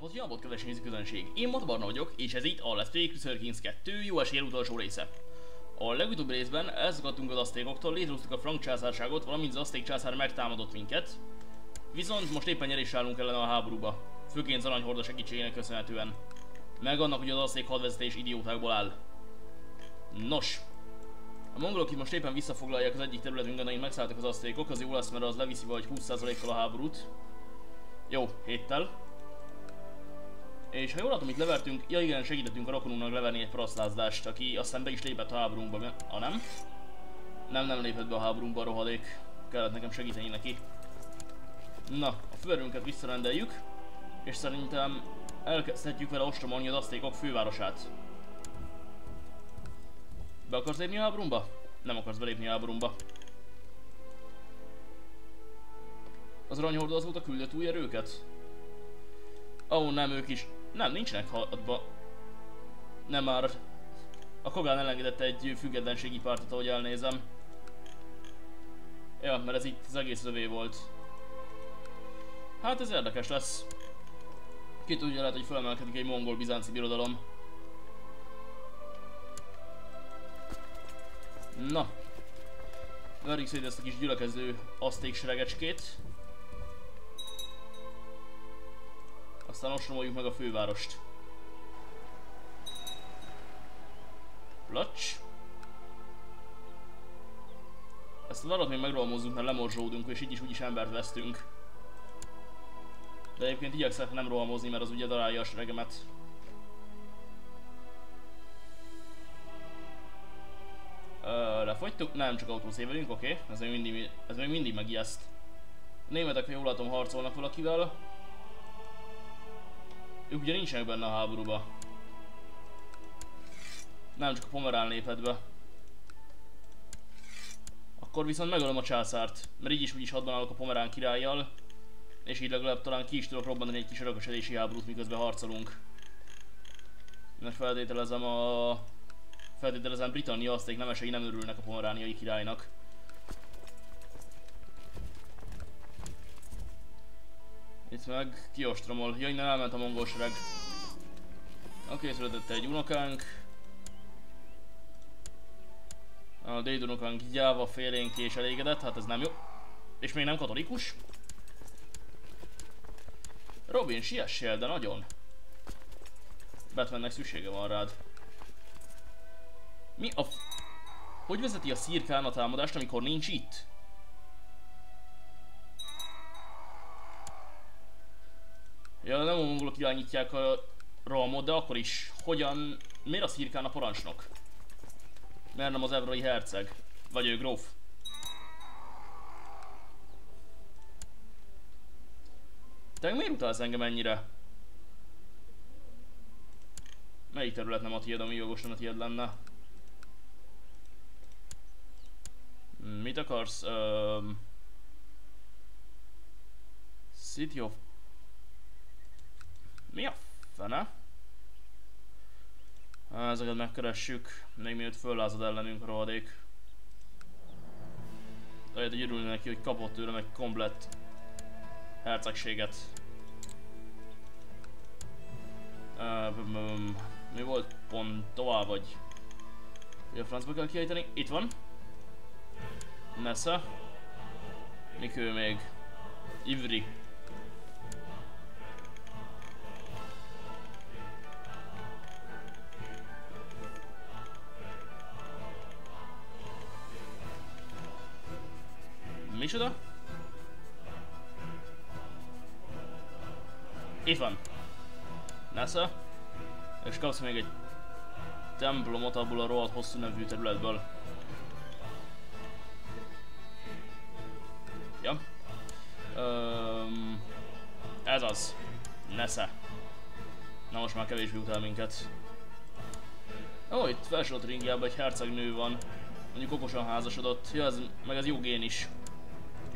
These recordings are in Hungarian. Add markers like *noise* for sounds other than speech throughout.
napot, jó napot, kedves néző közönség! Én Matabarna vagyok, és ez itt a Let's Play Crusader Kings 2 jó esély utolsó része. A legutóbbi részben elszakadtunk az asztékoktól, létrehoztuk a frank császárságot, valamint az aszték császár megtámadott minket. Viszont most éppen nyerés állunk ellen a háborúba, főként az aranyhorda segítségének köszönhetően. Meg annak, hogy az aszték hadvezetés idiótákból áll. Nos, a mongolok itt most éppen visszafoglalják az egyik területünkön, ahol megszálltak az asztékok, az jó lesz, mert az leviszi vagy 20%-kal a háborút. Jó, héttel. És ha jól látom, itt levertünk, ja igen, segítettünk a rokonunknak leverni egy parasztlázdást, aki aztán be is lépett a háborunkba, ha nem? Nem, nem lépett be a háborunkba a rohadék. Kellett nekem segíteni neki. Na, a főerőnket visszarendeljük, és szerintem elkezdhetjük vele ostromolni az asztékok fővárosát. Be akarsz lépni a háborúmba? Nem akarsz belépni a háborúmba. Az aranyhordó azóta küldött új erőket? Ó, oh, nem, ők is. Nem, nincsenek hadba. Nem már. A Kogán elengedett egy függetlenségi pártot, ahogy elnézem. Ja, mert ez itt az egész övé volt. Hát ez érdekes lesz. Ki tudja, lehet, hogy felemelkedik egy mongol-bizánci birodalom. Na. Verjük szét ezt a kis gyülekező aszték seregecskét. Aztán ostromoljuk meg a fővárost. Placs. Ezt a darat még megrohamozzunk, mert lemorzsódunk, és így is úgyis embert vesztünk. De egyébként igyekszek nem rohamozni, mert az ugye darálja a seregemet. lefogytuk? Nem, csak autószévelünk, oké. Okay. Ez, még mindig, ez még mindig megijeszt. Németek, ha jól látom, harcolnak valakivel. Ők ugye nincsenek benne a háborúba. Nem, csak a pomerán lépett be. Akkor viszont megölöm a császárt, mert így is úgyis hadban állok a pomerán királlyal. És így legalább talán ki is tudok robbantani egy kis örökösedési háborút, miközben harcolunk. Mert feltételezem a... Feltételezem Britannia azték nemesei nem örülnek a pomerániai királynak. Itt meg kiostromol. Ja, innen elment a mongol sereg. Oké, született egy unokánk. A déd unokánk gyáva, félénk és elégedett, hát ez nem jó. És még nem katolikus. Robin, siessél, de nagyon. Batmannek szüksége van rád. Mi a... Hogy vezeti a szirkán a támadást, amikor nincs itt? Ja, nem a mongolok irányítják a rohamot, de akkor is. Hogyan... Miért a szirkán a parancsnok? Miért nem az evrai herceg? Vagy ő gróf? Te miért utálsz engem ennyire? Melyik terület nem a tiéd, ami jogosan a tiéd lenne? Mit akarsz? Um, City of mi a fene? Ezeket megkeressük, még mielőtt föllázad ellenünk a rohadék. Lehet, hogy örülni neki, hogy kapott tőlem egy komplett hercegséget. Mi volt pont tovább, vagy... Hogy a francba kell kiejteni? Itt van. Nessa. Mikő még? Ivri. Micsoda? Itt van. NASA. És kapsz még egy templomot abból a rohadt hosszú nevű területből. Ja. Um, ez az. Nesze. Na most már kevésbé utál minket. Ó, itt felsorolt ringjában egy hercegnő van. Mondjuk okosan házasodott. Ja, ez, meg ez jó gén is.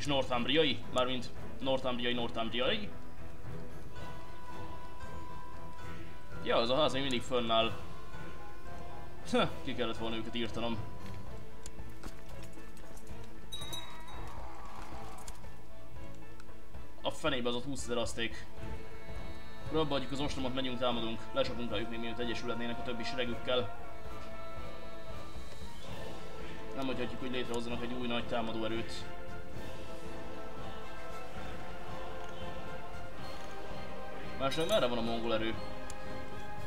És northumbriai? Mármint northumbriai, northumbriai? Ja, az a ház még mindig fönnáll. Ki kellett volna őket írtanom. A fenébe az ott 20 ezer aszték. Akkor abba adjuk az ostromot, megyünk, támadunk. Lecsapunk rájuk még mielőtt egyesületnének a többi seregükkel. Nem hagyhatjuk, hogy létrehozzanak egy új nagy támadó erőt. Másnak merre van a mongol erő?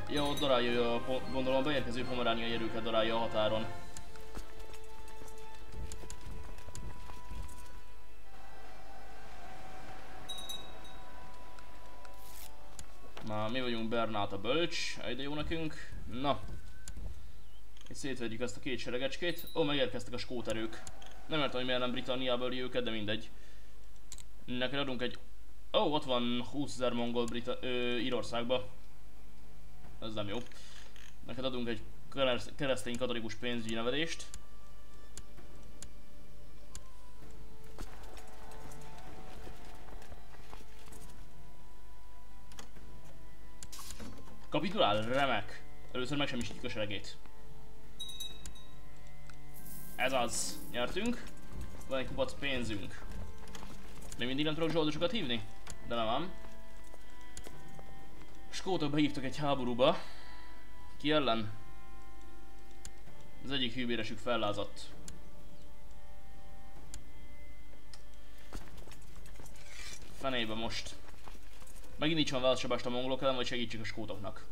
Ja, ott darálja, a, gondolom a beérkező pomerániai erőket darálja a határon. Na, mi vagyunk Bernát a bölcs, egyre jó nekünk. Na. Itt szétvegyük ezt a két seregecskét. Ó, megérkeztek a skóterők. Nem értem, hogy miért nem Britanniából őket, de mindegy. Neked adunk egy... Ó, oh, ott van 20 ezer mongol Brita... Ö, Írországba. Ez nem jó. Neked adunk egy keresztény katolikus pénzügyi nevedést. Kapitulál, remek. Először megsemmisítjük a seregét. Ez az. Nyertünk. Van egy kupac pénzünk. Még mindig nem tudok zsoldosokat hívni? Nem ám. Skótok behívtak egy háborúba. Ki ellen? Az egyik hűbéresük fellázadt. Fenébe most. Megint nincs van válaszcsapást a mongolok ellen, vagy segítsük a skótoknak.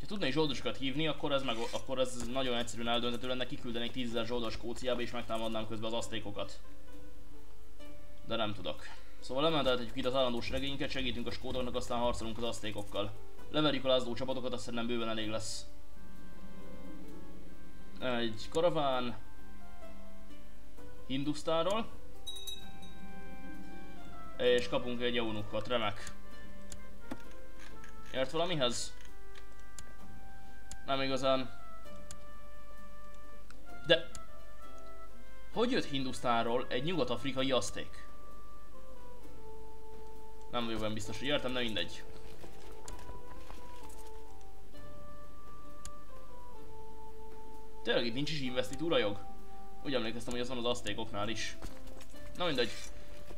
Ha tudnék zsoldosokat hívni, akkor ez, meg, akkor ez nagyon egyszerűen eldöntető lenne, kiküldenék 10.000 zsoldos Skóciába és megtámadnám közben az asztékokat. De nem tudok. Szóval lementelhetjük itt az állandó seregényünket, segítünk a skótoknak, aztán harcolunk az asztékokkal. Leverjük a lázdó csapatokat, azt nem bőven elég lesz. Egy karaván Hindusztáról. És kapunk egy eunukkot, remek. Ért valamihez? Nem igazán. De... Hogy jött Hindusztánról egy nyugat-afrikai aszték? Nem vagyok benne biztos, hogy értem, de mindegy. Tényleg itt nincs is investitúra jog? Úgy emlékeztem, hogy az van az asztékoknál is. Na mindegy.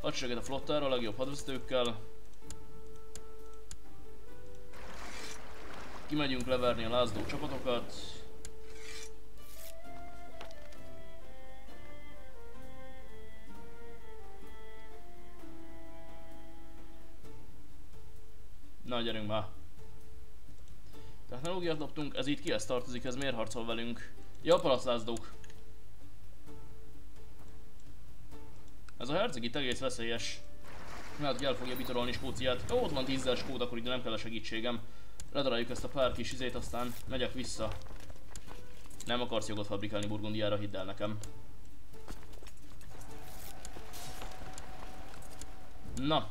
Hadsereget a flottára, a legjobb hadvezetőkkel. Kimegyünk leverni a lázdó csapatokat. Na, gyerünk már. Technológiát loptunk, ez itt kihez tartozik, ez miért harcol velünk? Ja, palaszlázdók. Ez a herceg itt egész veszélyes. Mert el fogja bitorolni Skóciát. Ó, ott van 10 skód, akkor ide nem kell a segítségem. Ledaráljuk ezt a pár kis izét, aztán megyek vissza. Nem akarsz jogot fabrikálni Burgundiára, hidd el nekem. Na.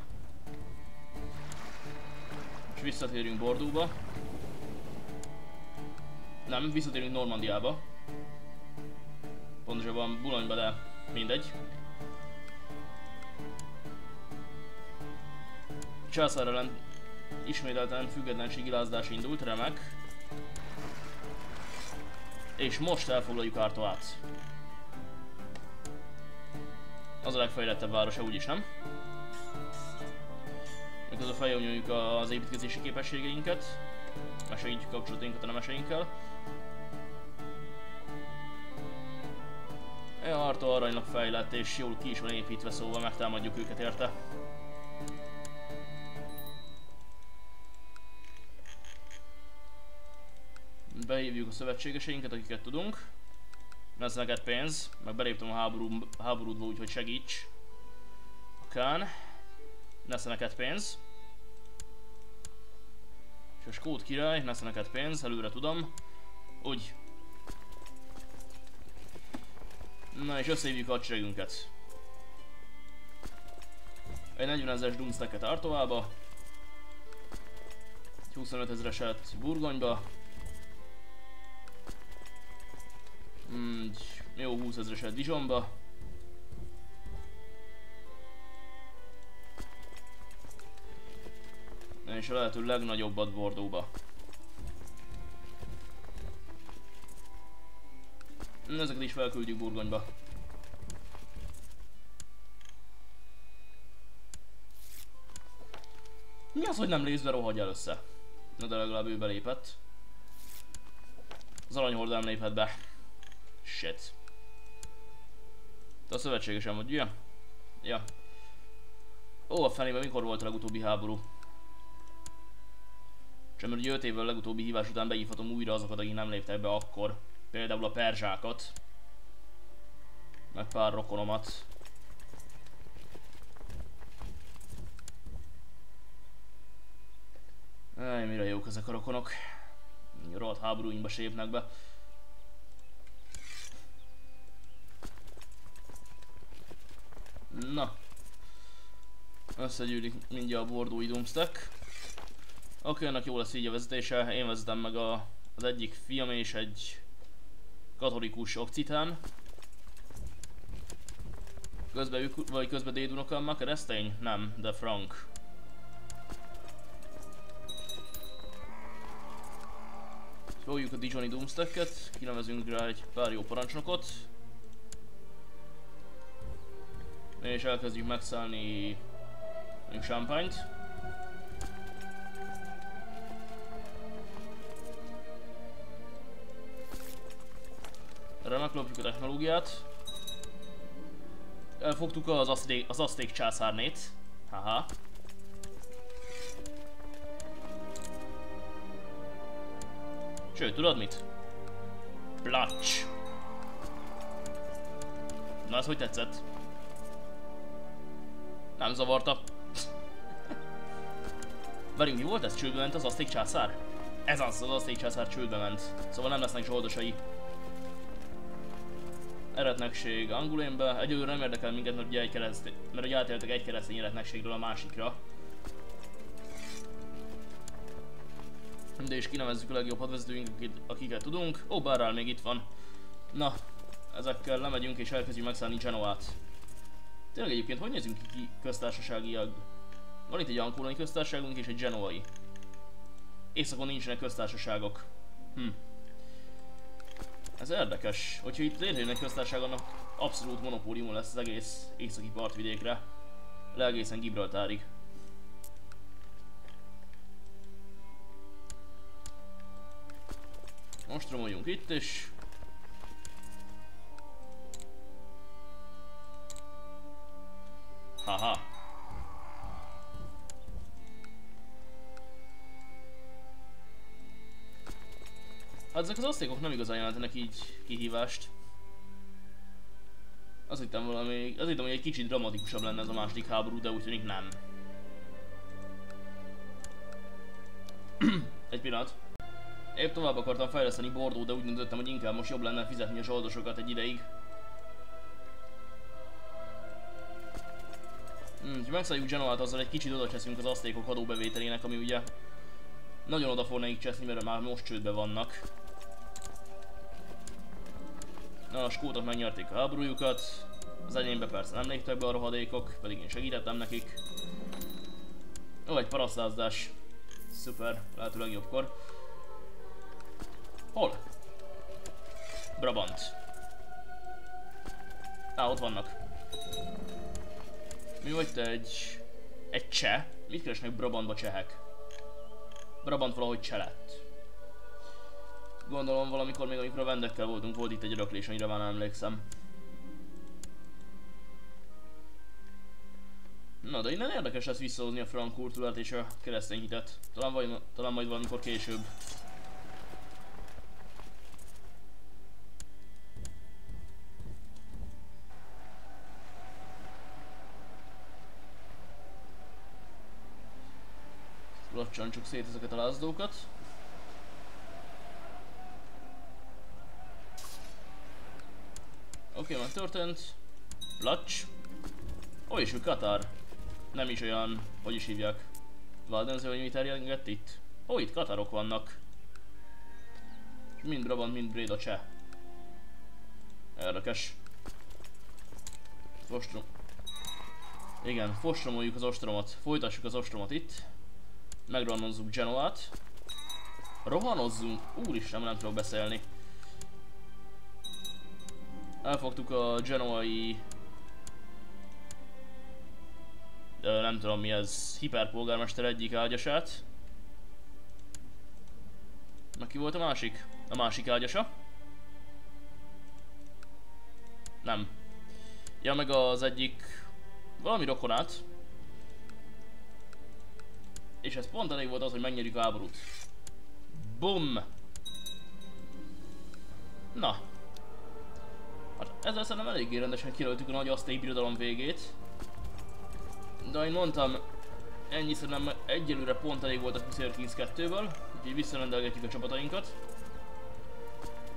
És visszatérünk Bordóba. Nem, visszatérünk Normandiába. Pontosabban Bulonyba, de mindegy. Császár ellen ismételten függetlenségi lázdás indult, remek. És most elfoglaljuk Artoát. Az a legfejlettebb városa, úgyis nem? Miközben feljonyoljuk az építkezési képességeinket, mesegítjük kapcsolatainkat a nemeseinkkel. E Arto aranylag fejlett és jól ki is van építve, szóval megtámadjuk őket érte. behívjuk a szövetségeseinket, akiket tudunk. Lesz neked pénz, meg beléptem a háború, háborúdba, úgyhogy segíts. Kán. Lesz neked pénz. A Skót király, lesz neked pénz, előre tudom. Úgy. Na és összehívjuk a hadseregünket. Egy 40 ezeres Dunsteket Artovába. Egy 25 ezereset Burgonyba. Mm, jó 20 ezereset Dijonba. És a lehető legnagyobbat Bordóba. Ezeket is felküldjük Burgonyba. Mi az, hogy nem lézbe rohagy el össze? Na de legalább ő belépett. Az aranyhord nem lépett be. Shit. Te a szövetségesem vagy, ugye? Ja. Ó, a fenében mikor volt a legutóbbi háború? Csak mert ugye 5 évvel legutóbbi hívás után beívhatom újra azokat, akik nem léptek be akkor. Például a perzsákat. Meg pár rokonomat. Ej, mire jók ezek a rokonok. Rohadt háborúinkba sépnek be. Na. Összegyűlik mindjárt a bordói Doomstack. Oké, annak jó lesz így a vezetése. Én vezetem meg a, az egyik fiam és egy katolikus okcitán. Közben vagy közben dédunokam a keresztény? Nem, de Frank. Fogjuk a Dijoni Doomstacket, kinevezünk rá egy pár jó parancsnokot. És elkezdjük megszállni champagne-t. Remek, lopjuk a technológiát. Elfogtuk az aszték, az aszték császárnét. Haha. Sőt, tudod mit? Placs. Na, ez hogy tetszett? Nem zavarta. Várjunk, mi volt ez? Csődbe ment az aszték császár? Ez az, az aszték császár csődbe ment. Szóval nem lesznek zsoldosai. Eretnekség Angulénbe. Egyelőre nem érdekel minket, mert ugye, egy keresztény, mert ugye átéltek egy keresztény eretnekségről a másikra. De is kinevezzük a legjobb hadvezetőink, akiket tudunk. Ó, bárrál még itt van. Na, ezekkel lemegyünk és elkezdjük megszállni Genoát. Tényleg egyébként hogy nézünk ki köztársaságiak? Van itt egy ankulai köztársaságunk és egy genoai. Északon nincsenek köztársaságok. Hm. Ez érdekes. Hogyha itt köztársaság, annak abszolút monopólium lesz az egész északi partvidékre. Le egészen Gibraltárig. Most romoljunk itt, és... Ezek az osztékok nem igazán jelentenek így kihívást. Azt hittem valami, azt hittem, hogy egy kicsit dramatikusabb lenne ez a második háború, de úgy tűnik nem. *clears throat* egy pillanat. Épp tovább akartam fejleszteni Bordó, de úgy döntöttem, hogy inkább most jobb lenne fizetni a zsoldosokat egy ideig. Hmm, ha megszálljuk Genoát, azzal egy kicsit oda cseszünk az asztékok adóbevételének, ami ugye nagyon oda fog nekik cseszni, mert már most csődbe vannak. A skótok megnyerték a háborújukat. Az enyémbe persze nem léptek be a rohadékok, pedig én segítettem nekik. Ó, egy parasztázdás. Szuper, lehetőleg jobbkor. Hol? Brabant. Á, ott vannak. Mi vagy te egy... Egy cseh? Mit keresnek Brabantba csehek? Brabant valahogy cseh lett. Gondolom valamikor még amikor a vendekkel voltunk, volt itt egy öröklés, amire már nem emlékszem. Na de innen érdekes lesz visszahozni a frank kultúrát és a keresztény hitet. Talán, vagy, talán majd valamikor később. Lacsancsuk szét ezeket a lázdókat. Oké, okay, történt. Lacs. Ó, és ő Katar. Nem is olyan, hogy is hívják. Valdenző, hogy mit terjedett itt? Ó, itt Katarok vannak. Mind Brabant, mind Bréda cseh. Érdekes. Ostrom. Igen, fostromoljuk az ostromot. Folytassuk az ostromot itt. Megrohanozzuk Genoát. Rohanozzunk? Úristen, nem tudok beszélni. Elfogtuk a genoai Ö, nem tudom mi ez, hiperpolgármester egyik ágyasát. Na ki volt a másik? A másik ágyasa? Nem. Ja, meg az egyik... Valami rokonát. És ez pont elég volt az, hogy megnyerjük a háborút. Bum! Na. Hát ezzel szerintem eléggé rendesen kilöltük a nagy aszték birodalom végét. De ahogy mondtam, ennyi szerintem egyelőre pont elég volt a Crusader Kings 2-ből, úgyhogy visszarendelgetjük a csapatainkat.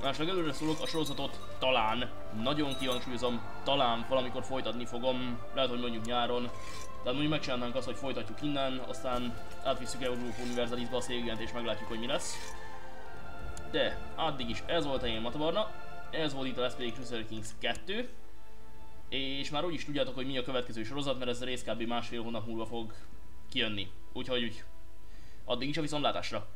Másnak előre szólok, a sorozatot talán, nagyon kihangsúlyozom, talán valamikor folytatni fogom, lehet, hogy mondjuk nyáron. Tehát mondjuk megcsinálnánk azt, hogy folytatjuk innen, aztán átvisszük Europa Universalisba a szélgent és meglátjuk, hogy mi lesz. De addig is ez volt a én Matabarna, ez volt itt Let's Play Crusader Kings 2. És már úgyis tudjátok, hogy mi a következő sorozat, mert ez a rész kb. másfél hónap múlva fog kijönni. Úgyhogy úgy. Addig is a viszontlátásra!